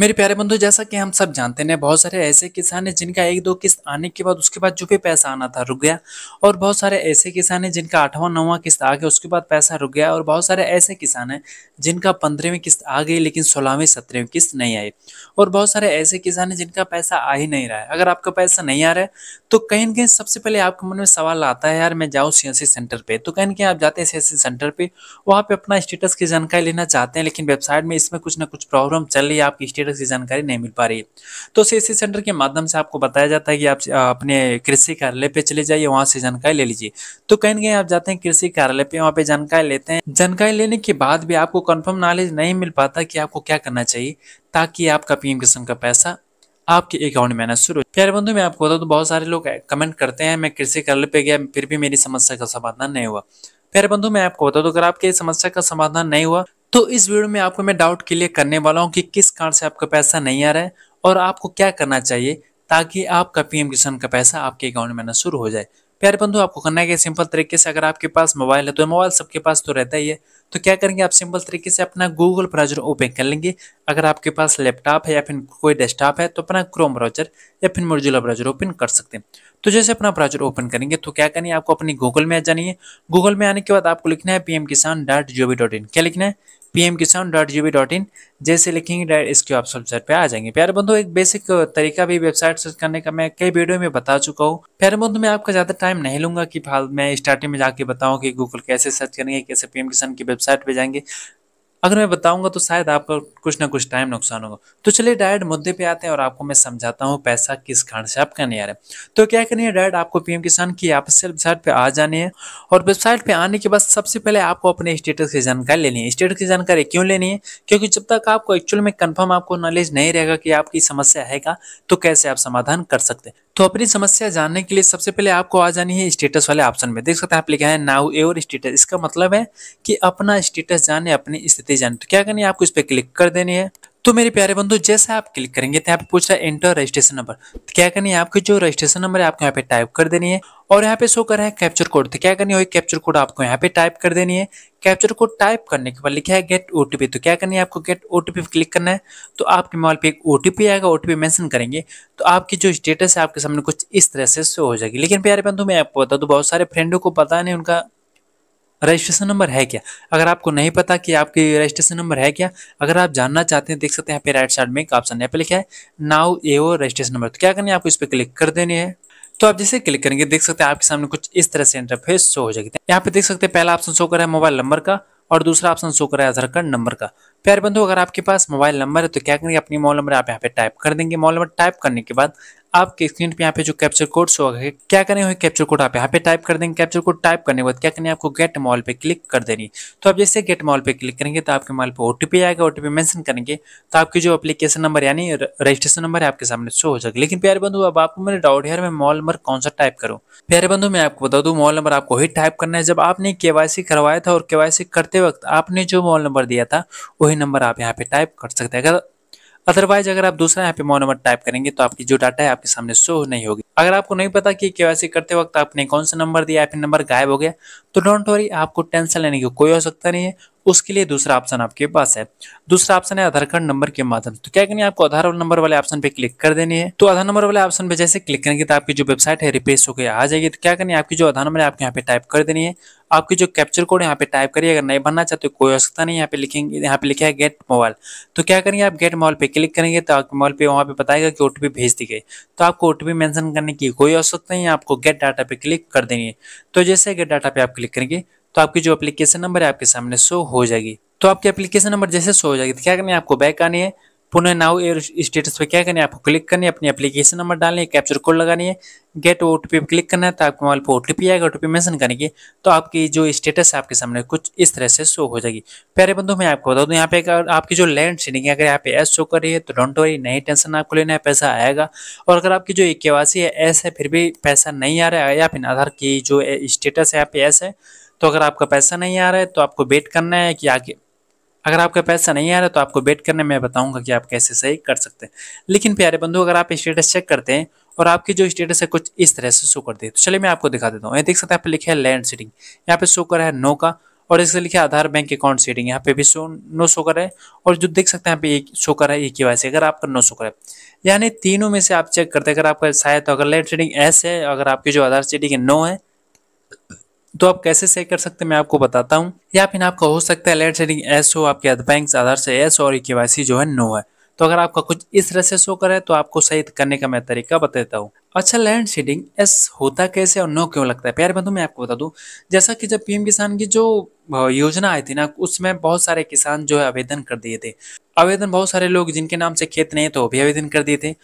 मेरे प्यारे बंधु, जैसा कि हम सब जानते हैं बहुत सारे ऐसे किसान हैं जिनका एक दो किस्त आने के बाद, उसके बाद जो भी पैसा आना था रुक गया। और बहुत सारे ऐसे किसान हैं जिनका आठवां, नौवां किस्त आ गया, उसके बाद पैसा रुक गया। और बहुत सारे ऐसे किसान हैं जिनका पंद्रहवीं किस्त आ गई, लेकिन सोलहवीं, सत्रहवीं किस्त नहीं आई। और बहुत सारे ऐसे किसान हैं जिनका पैसा आ ही नहीं रहा है। अगर आपका पैसा नहीं आ रहा है तो कहीं ना कहीं सबसे पहले आपके मन में सवाल आता है, यार, मैं जाऊँ सी सेंटर पर तो कहीं ना कहीं आप जाते हैं सीएससी सेंटर पर वहाँ पर अपना स्टेटस की जानकारी लेना चाहते हैं, लेकिन वेबसाइट में इसमें कुछ ना कुछ प्रॉब्लम चल रही है, आपकी स्टेटस की जानकारी नहीं मिल पा रही तो सी सेंटर के माध्यम से आपको बताया जाता है कि आप अपने कृषि कार्यालय पे चले जाइए, वहाँ से जानकारी ले लीजिए। तो कहीं ना कहीं आप जाते हैं कृषि कार्यालय पे, वहाँ पे जानकारी लेते हैं। जानकारी लेने के बाद भी आपको कंफर्म नॉलेज नहीं मिल पाता कि आपको क्या करना चाहिए, ताकि आपका पीएम किसान का पैसा आपके अकाउंट में आना शुरू प्यारे बंधु, मैं आपको बता तो बहुत सारे लोग कमेंट करते हैं, मैं कृषि कार्यालय पे गया, फिर भी मेरी समस्या का समाधान नहीं हुआ। प्यारे बंधु, मैं आपको बता दूँ, अगर आपके समस्या का समाधान नहीं हुआ तो इस वीडियो में आपको मैं डाउट क्लियर करने वाला हूँ कि किस कारण से आपका पैसा नहीं आ रहा है और आपको क्या करना चाहिए ताकि आपका पीएम किसान का पैसा आपके अकाउंट में आना शुरू हो जाए। प्यारे बंधु आपको करना है? कि सिंपल तरीके से अगर आपके पास मोबाइल है तो मोबाइल सबके पास तो रहता ही है। तो क्या करेंगे आप? सिंपल तरीके से अपना गूगल ब्राउज़र ओपन कर लेंगे। अगर आपके पास लैपटॉप है या फिर कोई डेस्कटॉप है तो अपना क्रोम ब्राउज़र या फिर मोजिला ब्राउज़र ओपन कर सकते हैं। तो जैसे अपना ब्राउज़र ओपन करेंगे तो क्या करनी है? आपको अपनी गूगल में जानी है। गूगल में आने के बाद आपको लिखना है पीएम किसान डॉट जी डॉट इन क्या लिखना है? पीएम किसान डॉट जी डॉट इन जैसे लिखेंगे डायरेक्ट इसके आप वेबसाइट पे आ जाएँगे। प्यारे बंधु, एक बेसिक तरीका भी वेबसाइट सर्च करने का मैं कई वीडियो में बता चुका हूँ। प्यारे बंधु, मैं आपका ज़्यादा टाइम नहीं लूँगा कि फाल मैं स्टार्टिंग में जाके बताऊँ कि गूगल कैसे सर्च करेंगे, कैसे पीएम किसान की वेबसाइट पे जाएँगे। अगर मैं बताऊँगा तो शायद आपका कुछ ना कुछ टाइम नुकसान होगा। तो चलिए डायरेक्ट मुद्दे पे आते हैं और आपको मैं समझाता हूँ पैसा किस कारण से आपका नहीं आ रहा है। तो क्या करनी है डायरेक्ट आपको पीएम किसान की ऑफिशियल वेबसाइट पे आ जानी है और वेबसाइट पे आने के बाद सबसे पहले आपको अपने स्टेटस की जानकारी लेनी है। स्टेटस की जानकारी क्यों लेनी है? क्योंकि जब तक आपको एक्चुअल में कन्फर्म आपको नॉलेज नहीं रहेगा कि आपकी समस्या है का तो कैसे आप समाधान कर सकते तो अपनी समस्या जानने के लिए सबसे पहले आपको आ जानी है स्टेटस वाले ऑप्शन में। देख सकते हैं आप लिखा है नाउ एवर स्टेटस इसका मतलब है कि अपना स्टेटस जाने, अपनी स्थिति जाने। तो क्या करनी है? आपको इस पर क्लिक कर देनी है। तो मेरे प्यारे बंधु, जैसे आप क्लिक करेंगे तो यहाँ पे पूछ रहा है एंटर रजिस्ट्रेशन नंबर तो क्या करनी है आपकी जो रजिस्ट्रेशन नंबर है, आपको यहाँ पे टाइप कर देनी है। और यहाँ पे शो कर रहा है कैप्चर कोड तो क्या करनी है कैप्चर कोड आपको यहाँ पे टाइप कर देनी है। कैप्चर कोड टाइप करने के बाद लिखा है गेट ओटीपी तो क्या करनी है आपको गेट ओटीपी क्लिक करना है। तो आपके मोबाइल पे एक ओटीपी आएगा ओटीपी मेंशन करेंगे। तो आपकी जो स्टेटस है, आपके सामने कुछ इस तरह से शो हो जाएगी। लेकिन प्यारे बंधु, मैं आपको बता दूँ, बहुत सारे फ्रेंडों को पता नहीं, उनका रजिस्ट्रेशन नंबर है क्या? अगर आपको नहीं पता कि आपकी रजिस्ट्रेशन नंबर है क्या, अगर आप जानना चाहते हैं, देख सकते हैं यहाँ पे राइट साइड में एक ऑप्शन यहाँ पे लिखा है नाउ एओ रजिस्ट्रेशन नंबर तो क्या करनी है, आपको इस पर क्लिक कर देनी है। तो आप जैसे क्लिक करेंगे, देख सकते हैं आपके सामने कुछ इस तरह से इंटरफेस शो हो जाएगी। यहाँ पे देख सकते हैं पहला ऑप्शन शो कर रहा है मोबाइल नंबर का और दूसरा ऑप्शन शो कर रहा है आधार कार्ड नंबर का। प्यारे बंधु, अगर आपके पास मोबाइल नंबर है तो क्या करेंगे, अपनी मोबाइल नंबर आप यहाँ पे टाइप कर देंगे। मोबाइल नंबर टाइप करने के बाद आपके स्क्रीन पे यहाँ पे जो कैप्चर कोड शो होगा क्या करें हुए कैप्चर कोड आप यहाँ पे टाइप कर देंगे कैप्चर कोड टाइप करने के बाद क्या करनी आपको गेट मॉल पे क्लिक कर देनी तो आप जैसे गेट मॉल पे क्लिक करेंगे तो आपके मॉल पे ओटीपी आएगा ओटीपी मेंशन करेंगे तो आपकी जो एप्लीकेशन नंबर यानी रजिस्ट्रेशन नंबर है आपके सामने शो हो जाएगा। लेकिन प्यारे बंधु अब आपको मेरे डाउट है मैं मॉल नंबर कौन सा टाइप करूँ? प्यारे बंधु मैं आपको बता दूँ मॉल नंबर आपको ही टाइप करना है। जब आपने के करवाया था और के करते वक्त आपने जो मॉल नंबर दिया था, वही नंबर आप यहाँ पे टाइप कर सकते हैं। अगर अदरवाइज़ अगर आप दूसरा यहाँ पे नंबर टाइप करेंगे तो आपकी जो डाटा है आपके सामने शो नहीं होगी। अगर आपको नहीं पता कि केवाईसी करते वक्त आपने कौन सा नंबर दिया या फिर नंबर गायब हो गया तो डोंट वरी आपको टेंशन लेने की कोई आवश्यकता नहीं है। उसके लिए दूसरा ऑप्शन आपके पास है। दूसरा ऑप्शन है आधार कार्ड नंबर के माध्यम से। तो क्या करनी है? आपको आधार नंबर वाले ऑप्शन पे क्लिक कर देनी है। तो आधार नंबर वाले ऑप्शन पे जैसे क्लिक करेंगे तो आपकी जो वेबसाइट है रिपेस होकर आ जाएगी। तो क्या करनी है? आपकी जो आधार नंबर है, आपके यहाँ पे टाइप कर देनी है। आपकी जो कैप्चर कोड यहाँ पे टाइप करिए। अगर नहीं बनना चाहते कोई आवश्यकता नहीं यहाँ पे लिखेंगे, यहाँ पे लिखा है गेट मोबाइल। तो क्या करेंगे? आप गेट मोबाइल पे क्लिक करेंगे तो आपके मोबाइल पे वहाँ पे बताएगा कि ओटीपी भेज दी गई। तो आपको ओटीपी मेंशन करने की कोई आवश्यकता नहीं है। आपको गेट डाटा पे क्लिक कर देनी है। तो जैसे गेट डाटा पे आप क्लिक करेंगे तो आपकी जो एप्लीकेशन नंबर है आपके सामने शो हो जाएगी। तो आपकी एप्लीकेशन नंबर जैसे शो हो जाएगी तो क्या करनी है? आपको बैक आनी है। पुनः नाउ एयर स्टेटस पे क्या करनी है? आपको क्लिक करनी है, अपनी एप्लीकेशन नंबर डालनी है कैप्चर कोड लगानी है गेट ओ पे क्लिक करना है तो आपके मोबाइल पर ओटीपी आएगा ओटीपी मेंशन करेंगे तो आपकी जो स्टेटस है आपके सामने कुछ इस तरह से शो हो जाएगी। प्यारे बंधु, मैं आपको बता दूँ, यहाँ पे अगर आपकी जो लैंड सीडिंग है, अगर यहाँ पे एस शो कर रही है तो डोंट वरी नहीं टेंशन आपको लेना है, पैसा आएगा। और अगर आपकी जो के है एस है, फिर भी पैसा नहीं आ रहा है, या फिर आधार की जो स्टेटस है, यहाँ पे एस है तो अगर आपका पैसा नहीं आ रहा है तो आपको वेट करना है कि आगे अगर आपका पैसा नहीं आ रहा तो आपको वेट करने में बताऊँगा कि आप कैसे सही कर सकते हैं। लेकिन प्यारे बंधु अगर आप स्टेटस चेक करते हैं और आपकी जो स्टेटस है कुछ इस तरह से शो कर दे तो चलिए मैं आपको दिखा देता हूँ। देख सकते हैं आप लिखे है लैंड सीटिंग यहाँ पे शो कर है नो का और इससे लिखा आधार बैंक अकाउंट सेटिंग यहाँ पे भी शो नो शो कर है और जो देख सकते हैं, यहाँ पे एक शो कर है एक के अगर आपका नो शो कर यानी तीनों में से आप चेक करते हैं, अगर आपका शायद तो अगर लैंड सेटिंग एस है, अगर आपकी जो आधार सेटिंग है नो है तो आप कैसे सही कर सकते हैं? मैं आपको बताता हूँ। या फिर आपका हो सकता है लैंड सेटिंग एस हो आपके बैंक आधार से एस और के जो है नो है। तो अगर आपका कुछ इस तरह से शो करे तो आपको सही करने का मैं तरीका बताता हूँ। अच्छा लैंड शेडिंग एस होता कैसे और नो क्यों लगता है? प्यारे बंधु, मैं आपको बता दूँ। जैसा कि जब पीएम किसान की जो योजना आई थी ना, उसमें बहुत सारे किसान जो है आवेदन कर दिए थे। आवेदन बहुत सारे लोग जिनके नाम से खेत नहीं तो भी आवेदन कर दिए थे।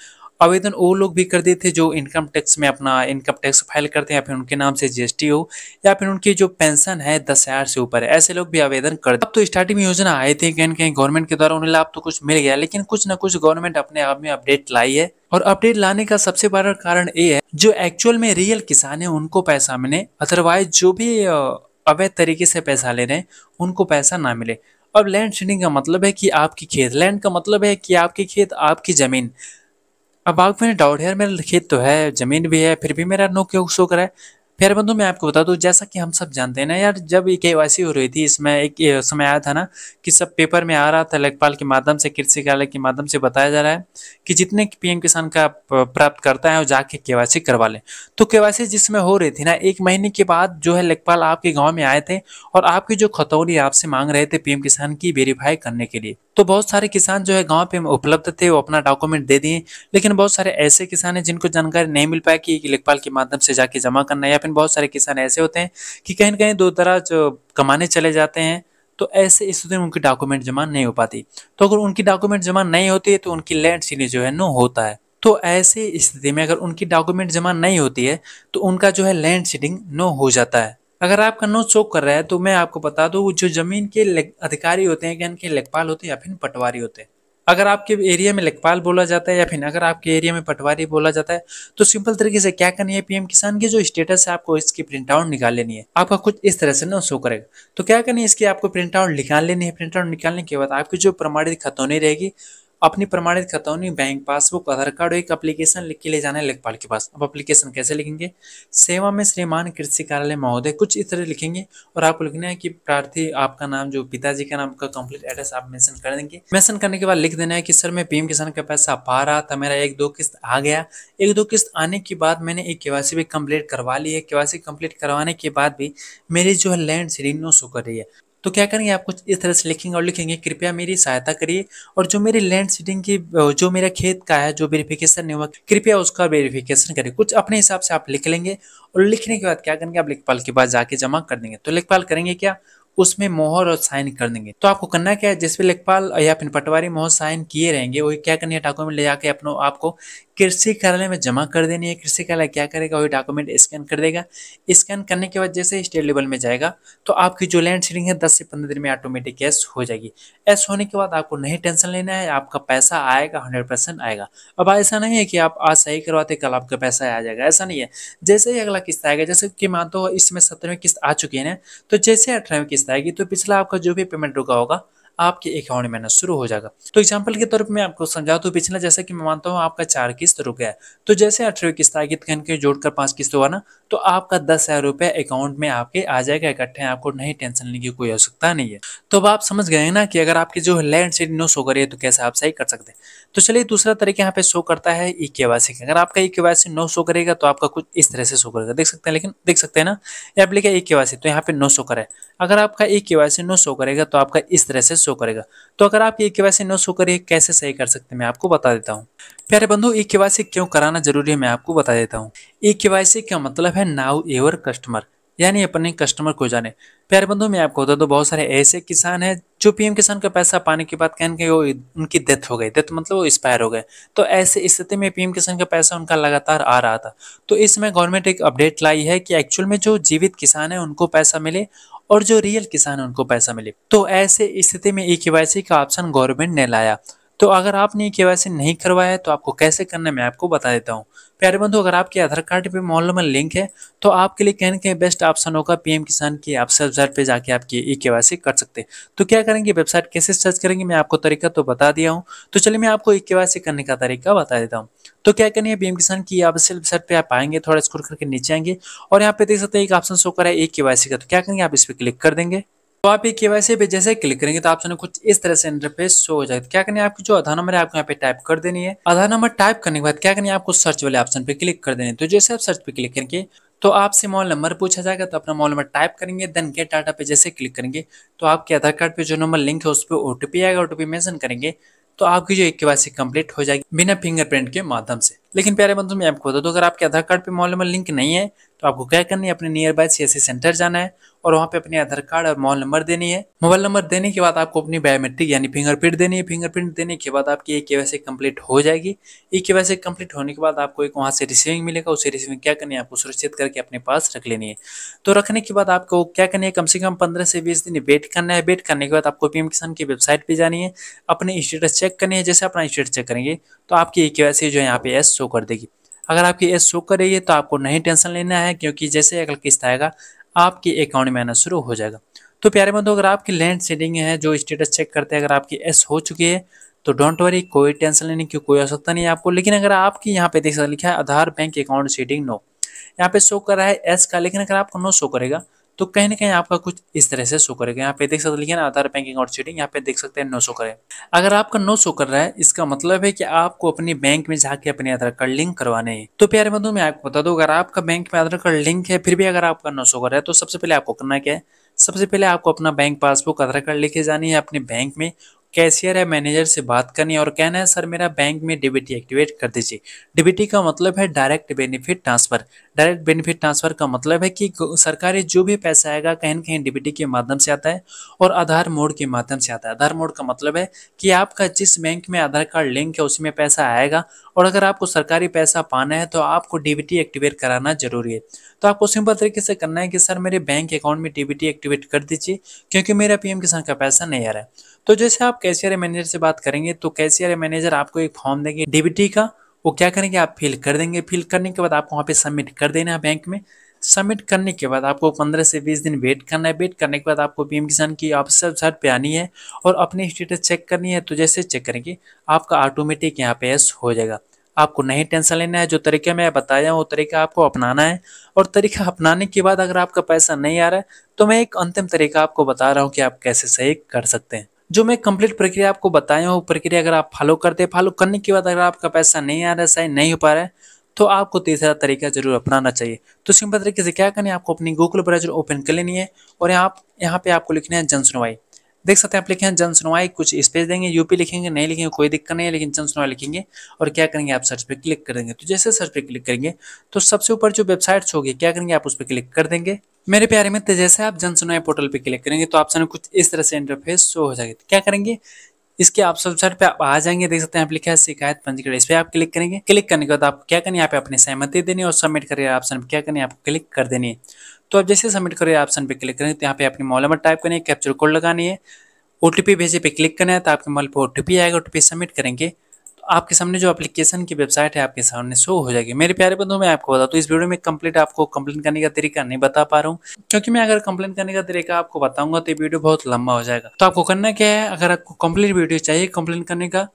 आवेदन वो लोग भी कर देते जो इनकम टैक्स में अपना इनकम टैक्स फ़ाइल करते हैं या फिर उनके नाम से जीएसटी हो या फिर उनकी जो पेंशन है दस हज़ार से ऊपर है। ऐसे लोग भी आवेदन कर अब तो स्टार्टिंग में योजना आए थे कहीं कहीं गवर्नमेंट के द्वारा उन्हें लाभ तो कुछ मिल गया, लेकिन कुछ ना कुछ गवर्नमेंट अपने आप में अपडेट लाई है। और अपडेट लाने का सबसे बड़ा कारण ये है, जो एक्चुअल में रियल किसान है, उनको पैसा मिले अदरवाइज़ जो भी अवैध तरीके से पैसा ले रहे हैं, उनको पैसा ना मिले। अब लैंड शेडिंग का मतलब है कि आपकी खेत लैंड का मतलब है कि आपकी खेत, आपकी ज़मीन। अब आप मैंने डाउट है मेरा खेत तो है, ज़मीन भी है, फिर भी मेरा नो क्यों शो करा है? फिर बंधु मैं आपको बता दूँ, जैसा कि हम सब जानते हैं ना यार, जब के वाई हो रही थी, इसमें एक समय आया था ना, कि सब पेपर में आ रहा था, लेखपाल के माध्यम से, कृषि कार्यालय के माध्यम से बताया जा रहा है, कि जितने पीएम किसान का प्राप्त करता है, वो जाके के वाई करवा लें। तो के जिसमें हो रही थी ना, एक महीने के बाद जो है लेखपाल आपके गाँव में आए थे, और आपकी जो खतौनी आपसे मांग रहे थे पीएम किसान की, वेरीफाई करने के लिए। तो बहुत सारे किसान जो है गाँव पे उपलब्ध थे, वो अपना डॉक्यूमेंट दे दिए। लेकिन बहुत सारे ऐसे किसान हैं जिनको जानकारी नहीं मिल पाया कि लेखपाल के माध्यम से जाके जमा करना है, या फिर बहुत सारे किसान ऐसे होते हैं कि कहीं ना कहीं दो दराज कमाने चले जाते हैं तो ऐसे स्थिति में उनकी डॉक्यूमेंट जमा नहीं हो पाती। तो अगर उनकी डॉक्यूमेंट जमा नहीं होती है तो उनकी लैंड सीलिंग जो है नो होता है। तो ऐसे स्थिति में अगर उनकी डॉक्यूमेंट जमा नहीं होती है तो उनका जो है लैंड सीडिंग नो हो जाता है। अगर आपका नो शो कर रहा है तो मैं आपको बता दूँ, जो ज़मीन के अधिकारी होते हैं, यानी कि लेखपाल होते हैं, या फिर पटवारी होते हैं। अगर आपके एरिया में लेखपाल बोला जाता है, या फिर अगर आपके एरिया में पटवारी बोला जाता है तो सिंपल तरीके से क्या करनी है, पीएम किसान की जो स्टेटस है, आपको इसकी प्रिंट आउट निकाल लेनी है। आपका कुछ इस तरह से ना शो करेगा। तो क्या करनी है, इसकी आपको प्रिंट आउट निकाल लेनी है। प्रिंट आउट निकालने के बाद आपकी जो प्रमाणित खतौनी रहेगी अपनी प्रमाणित खतौनी बैंक पासबुक आधार कार्ड एक एप्लीकेशन लिख के ले जाना है लेखपाल के पास। अब एप्लीकेशन कैसे लिखेंगे? सेवा में श्रीमान कृषि कार्यालय महोदय कुछ इस तरह लिखेंगे और आपको लिखना है कि प्रार्थी आपका नाम, जो पिताजी का नाम का कंप्लीट एड्रेस आप मेंशन कर देंगे। मेंशन करने के बाद लिख देना है कि, सर, मैं पीएम किसान का पैसा पा रहा था, मेरा एक दो किस्त आ गया। एक दो किस्त आने के बाद मैंने एक केवासी भी कंप्लीट करवा ली है। केवासी कंप्लीट करवाने के बाद भी मेरी जो है लैंड सीडिंग नो शो कर रही है। तो क्या करेंगे आप कुछ इस तरह से लिखेंगे और लिखेंगे, कृपया मेरी सहायता करिए और जो मेरी लैंड सीडिंग की, जो मेरा खेत का है, जो वेरिफिकेशन नहीं हुआ कृपया उसका वेरिफिकेशन करिए। कुछ अपने हिसाब से आप लिख लेंगे और लिखने के बाद क्या करेंगे आप लेखपाल के पास जाके जमा कर देंगे। तो लेखपाल करेंगे क्या? उसमें मोहर और साइन कर देंगे। तो आपको करना क्या है जिसपे लेखपाल या फिर पटवारी मोहर साइन किए रहेंगे वही क्या करनी है डॉक्यूमेंट ले जाके अपनो आपको कृषि कार्यालय में जमा कर देनी है। कृषि कार्यालय क्या करेगा, वही डॉक्यूमेंट स्कैन कर देगा। स्कैन करने के बाद जैसे स्टेट लेवल में जाएगा तो आपकी जो लैंड सीडिंग है, दस से पंद्रह दिन में ऑटोमेटिक कैश हो जाएगी। एस होने के बाद आपको नहीं टेंशन लेना है, आपका पैसा आएगा, हंड्रेड परसेंट आएगा। अब ऐसा नहीं है कि आप आज सही करवाते, कल आपका पैसा आ जाएगा, ऐसा नहीं है। जैसे ही अगला किस्त आएगा, जैसे कि मान तो इसमें सत्रहवीं किस्त आ चुकी है ना तो जैसे अठारहवीं किस्त आएगी तो पिछला आपका जो भी पेमेंट रुका होगा, आपके अकाउंट में आना शुरू हो जाएगा। तो एग्ज़ाम्पल के तौर पर मैं आपको समझा तो पिछला जैसा कि मैं मानता हूँ आपका चार किस्त रुक गया तो जैसे अठारह किस्त आएगी तो कहीं जोड़कर पाँच किस्त हुआ ना तो आपका दस हज़ार रुपये अकाउंट में आपके आ जाएगा, इकट्ठे आपको नहीं टेंशन लेने की कोई आवश्यकता नहीं है। तो अब आप समझ गए ना कि अगर आपकी जो लैंड सीट नो शो करिए तो कैसे आप सही कर सकते हैं? तो चलिए दूसरा तरीका यहाँ पे शो करता है ई के। वाई अगर आपका ई के वाई सी नो शो करेगा तो आपका कुछ इस तरह से शो करेगा। देख सकते हैं, लेकिन देख सकते हैं ना आप लिखा ई के तो यहाँ पे नो शो करे अगर आपका ई के वाई सी नो शो करेगा तो आपका इस तरह से शो करेगा। तो अगर आप ई के वाई नो शो करिए, कैसे सही कर सकते हैं, मैं आपको बता देता हूँ। प्यारे बंधु ई के वाई क्यों कराना ज़रूरी है मैं आपको बता देता हूँ। ई के वाई सी का मतलब है? Now ever customer. यानी अपने कस्टमर को जाने। प्यारे बंधु, मैं आपको बता दो, बहुत सारे ऐसे किसान हैं, जो पीएम किसान का पैसा पाने के बाद कहने के वो उनकी डेथ हो गई। डेथ मतलब वो एक्सपायर हो गए। तो ऐसे स्थिति में पीएम किसान का पैसा उनका लगातार आ रहा था। तो इसमें गवर्नमेंट एक अपडेट लाई है कि एक्चुअल में जो जीवित किसान है, उनको पैसा मिले और जो रियल किसान है, उनको पैसा मिले। तो ऐसे स्थिति में ई का ऑप्शन गवर्नमेंट ने लाया। तो अगर आपने के नहीं करवाया है तो आपको कैसे करना है, मैं आपको बता देता हूँ। प्यारे बंधु, अगर आपके आधार कार्ड पे मोबाइल नंबर लिंक है तो आपके लिए कहने के बेस्ट ऑप्शन होगा पीएम किसान की आप वेबसाइट पे जाके आपकी ई के कर सकते हैं। तो क्या करेंगे, वेबसाइट कैसे सर्च करेंगे, मैं आपको तरीका तो बता दिया हूँ। तो चलिए मैं आपको ई के करने का तरीका बता देता हूँ। तो क्या करनी है, पीएम किसान की आप वेबसाइट पे आप आएँगे, थोड़ा स्कोर करके नीचे आएँगे और यहाँ पे देख सकते हैं एक ऑप्शन शो करा है ई के का। तो क्या करेंगे, आप इस पर क्लिक कर देंगे। तो आप ये केवाईसी पे जैसे क्लिक करेंगे तो आपसे कुछ इस तरह से इंटरफेस शो हो जाएगा। क्या करनी है? आपकी जो आधार नंबर है, आपको यहाँ पे टाइप कर देनी है। आधार नंबर टाइप करने के बाद क्या करनी है? आपको सर्च वाले ऑप्शन पे क्लिक कर देनी तो जैसे आप सर्च पे क्लिक करेंगे तो आपसे मोबाइल नंबर पूछा जाएगा तो अपना मोबाइल नंबर टाइप करेंगे देन गेट डाटा पे जैसे क्लिक करेंगे तो आपके आधार कार्ड पे जो नंबर लिंक है, उस पर ओटीपी आएगा ओ ओटीपी मेंशन करेंगे तो आपकी जो एक के कंप्लीट हो जाएगी बिना फिंगरप्रिंट के माध्यम से। लेकिन प्यारे बंधु, मैं आपको बता दूँ, अगर आपके आधार कार्ड पे मोबाइल नंबर लिंक नहीं है तो आपको क्या करनी है, अपने नियर बाय सी सेंटर जाना है और वहाँ पे अपने आधार कार्ड और मोबाइल नंबर देनी है। मोबाइल नंबर देने के बाद आपको अपनी बायोमेट्रिक यानी फिंगरप्रिंट देनी है। फिंगरप्रिंट देने के बाद आपकी एक के कंप्लीट हो जाएगी। एक के कंप्लीट होने के बाद आपको एक वहाँ से रिसीविंग मिलेगा। उसे रिसीविंग क्या करनी है, आपको सुरक्षित करके अपने पास रख लेनी है। तो रखने के बाद आपको क्या करनी है, कम से कम पंद्रह से बीस दिन वेट करना है। वेट करने के बाद आपको पीएम किसान की वेबसाइट पर जानी है। अपने स्टेटस चेक करनी है। जैसे अपना स्टेटस चेक करेंगे तो आपकी एक जो यहाँ पे एस शो कर देगी। अगर आपकी एज शो कर रही है तो आपको नहीं टेंशन लेना है, क्योंकि जैसे अगला किस्त आएगा, आपके अकाउंट में आना शुरू हो जाएगा। तो प्यारे बंधु, अगर आपकी लैंड सेटिंग है, जो स्टेटस चेक करते हैं, अगर आपकी एस हो चुकी है तो डोंट वरी कोई टेंशन लेने की कोई आवश्यकता नहीं है आपको। लेकिन अगर आपकी यहाँ पे देख सकते लिखा है, Aadhaar bank account setting no यहाँ पे शो कर रहा है एस का, लेकिन अगर आपको नो शो करेगा तो कहीं ना कहीं आपका कुछ इस तरह से शो करेगा। यहाँ पे देख सकते लिखे ना, आधार बैंकिंग और चीटिंग यहाँ पे देख सकते हैं नो शो करे। अगर आपका नो शो कर रहा है, इसका मतलब है कि आपको अपने बैंक में जाके अपने आधार कार्ड लिंक करवाने हैं। तो प्यारे बंधु मैं आपको बता दूँ, अगर आपका बैंक में आधार कार्ड लिंक है, फिर भी अगर आपका नो शो कर रहा है तो सबसे पहले आपको करना क्या है? सबसे पहले आपको अपना बैंक पासबुक आधार कार्ड लेके जानी है अपने बैंक में कैशियर या मैनेजर से बात करनी है और कहना है, सर, मेरा बैंक में डीबीटी एक्टिवेट कर दीजिए। डीबीटी का मतलब है direct benefit transfer. Direct benefit transfer का मतलब है कि सरकारी जो भी पैसा आएगा, कहीं कहीं डीबीटी के माध्यम से आता है और आधार मोड के माध्यम से आता है। आधार मोड का मतलब है कि आपका जिस बैंक में आधार कार्ड लिंक है, उसमें पैसा आएगा और अगर आपको सरकारी पैसा पाना है तो आपको डीबीटी एक्टिवेट कराना ज़रूरी है। तो आपको सिंपल तरीके से करना है कि, सर, मेरे बैंक अकाउंट में डीबीटी एक्टिवेट कर दीजिए, क्योंकि मेरा पीएम किसान का पैसा नहीं आ रहा है। तो जैसे आप कैशियर मैनेजर से बात करेंगे तो कैशियर मैनेजर आपको एक फॉर्म देंगे डीबीटी का। वो क्या करेंगे? आप फिल कर देंगे। फिल करने के बाद आपको वहाँ पे सबमिट कर देना है बैंक में। सबमिट करने के बाद आपको 15 से 20 दिन वेट करना है। वेट करने के बाद आपको पीएम किसान की ऑफिसर साइट पे आनी है और अपनी स्टेटस चेक करनी है। तो जैसे चेक करेंगे, आपका ऑटोमेटिक यहाँ पे एस हो जाएगा। आपको नहीं टेंशन लेना है। जो तरीके मैं बताया वो तरीका आपको अपनाना है। और तरीका अपनाने के बाद अगर आपका पैसा नहीं आ रहा है तो मैं एक अंतिम तरीका आपको बता रहा हूँ कि आप कैसे सही कर सकते हैं। जो मैं कंप्लीट प्रक्रिया आपको बताया हूँ, प्रक्रिया अगर आप फॉलो करते हैं फॉलो करने के बाद अगर आपका पैसा नहीं आ रहा है, सही नहीं हो पा रहा है तो आपको तीसरा तरीका ज़रूर अपनाना चाहिए। तो सिंपल तरीके से क्या करना है, आपको अपनी गूगल ब्राउज़र ओपन कर लेनी है और यहाँ यहाँ पे आपको लिखना है जन सुनवाई देख सकते हैं, आप लिखे हैं जन सुनवाई कुछ स्पेस देंगे यूपी लिखेंगे, नहीं लिखेंगे, कोई दिक्कत नहीं है, लेकिन जन सुनवाई लिखेंगे और क्या करेंगे, आप सर्च पे क्लिक कर देंगे तो जैसे सर्च पे क्लिक करेंगे तो सबसे ऊपर जो वेबसाइट्स होगी, क्या करेंगे, आप उस पर क्लिक कर देंगे। मेरे प्यारे मित्र, जैसे आप जन सुनवाई पोर्टल पे क्लिक करेंगे तो आपसे कुछ इस तरह से इंटरफेस शो हो जाएगी। क्या करेंगे? इसके आप वेबसाइट पे आप आ जाएँगे, देख सकते हैं आप लिखा है शिकायत पंजीकरण। इस पर आप क्लिक करेंगे। क्लिक करने के बाद आप क्या करनी है? यहाँ पे अपनी सहमति देनी है और सबमिट करिए ऑप्शन पे। क्या करनी है? आपको क्लिक कर देनी है। तो आप जैसे सबमिट करिए ऑप्शन पे क्लिक करेंगे तो यहाँ पे अपनी मोबाइल नंबर टाइप करनी है कैप्चर कोड लगानी है ओटीपी भेजे पे क्लिक करना है तो आपके मोबाइल पर ओटीपी आएगा ओटीपी सबमिट करेंगे। आपके सामने जो एप्लीकेशन की वेबसाइट है, आपके सामने शो हो जाएगी। मेरे प्यारे बंधु मैं आपको बता तो इस वीडियो में कंप्लीट आपको कंप्लेन करने का तरीका नहीं बता पा रहा हूँ। क्योंकि मैं अगर कंप्लेन करने का तरीका आपको बताऊँगा तो ये वीडियो बहुत लंबा हो जाएगा। तो आपको करना क्या है, अगर आपको कंप्लीट वीडियो चाहिए कंप्लेन करने का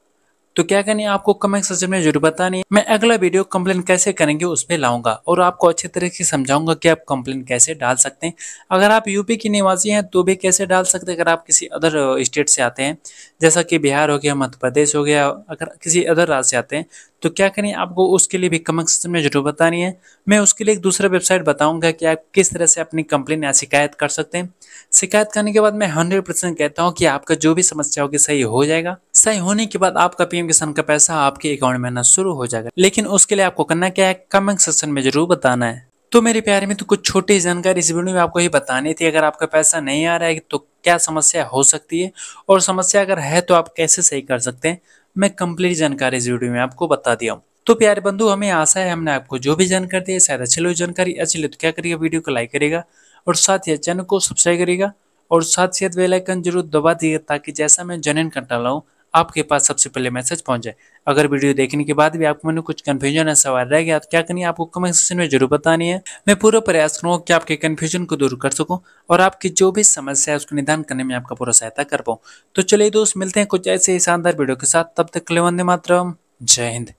तो क्या करनी है? आपको कमेंट सेक्शन में ज़रूर बतानी है। मैं अगला वीडियो कंप्लेन कैसे करेंगे उस पर लाऊँगा और आपको अच्छे तरीके से समझाऊँगा कि आप कंप्लेन कैसे डाल सकते हैं। अगर आप यूपी की निवासी हैं तो भी कैसे डाल सकते हैं अगर आप किसी अदर स्टेट से आते हैं? जैसा कि बिहार हो गया, मध्य प्रदेश हो गया, अगर किसी अदर राज्य से आते हैं तो क्या करें? आपको उसके लिए भी कमेंट सेक्शन में ज़रूर बतानी है। मैं उसके लिए एक दूसरा वेबसाइट बताऊँगा कि आप किस तरह से अपनी कंप्लेन या शिकायत कर सकते हैं। शिकायत करने के बाद मैं हंड्रेड परसेंट कहता हूँ कि आपका जो भी समस्या होगी सही हो जाएगा। सही होने के बाद आपका पीएम किसान का पैसा आपके अकाउंट में आना शुरू हो जाएगा। लेकिन उसके लिए आपको करना क्या है? कमेंट सेक्शन में ज़रूर बताना है। तो मेरे प्यारे में तो कुछ छोटी जानकारी इस वीडियो में आपको ही बतानी थी। अगर आपका पैसा नहीं आ रहा है तो क्या समस्या हो सकती है? और समस्या अगर है तो आप कैसे सही कर सकते हैं? मैं कंप्लीट जानकारी इस वीडियो में आपको बता दिया हूँ। तो प्यारे बंधु, हमें आशा है, हमने आपको जो भी जानकारी दी है, शायद अच्छी लगी जानकारी, अच्छी लगी तो क्या करिएगा वीडियो को लाइक करेगा और साथ ही चैनल को सब्सक्राइब करेगा और साथ ही बेल आइकन ज़रूर दबा दिएगा ताकि जैसा मैं जनन करता लाऊँ आपके पास सबसे पहले मैसेज पहुँच जाए। अगर वीडियो देखने के बाद भी आपको मैंने कुछ कन्फ्यूज़न या सवाल रह गया तो क्या करनी है? आपको कमेंट सेक्शन में ज़रूर बतानी है। मैं पूरा प्रयास करूँगा कि आपके कन्फ्यूज़न को दूर कर सकूँ और आपकी जो भी समस्या है, उसको निदान करने में आपका पूरा सहायता कर पाऊँ। तो चलिए दोस्त, मिलते हैं कुछ ऐसे ही शानदार वीडियो के साथ। तब तक ले वंदे मातरम। जय हिंद।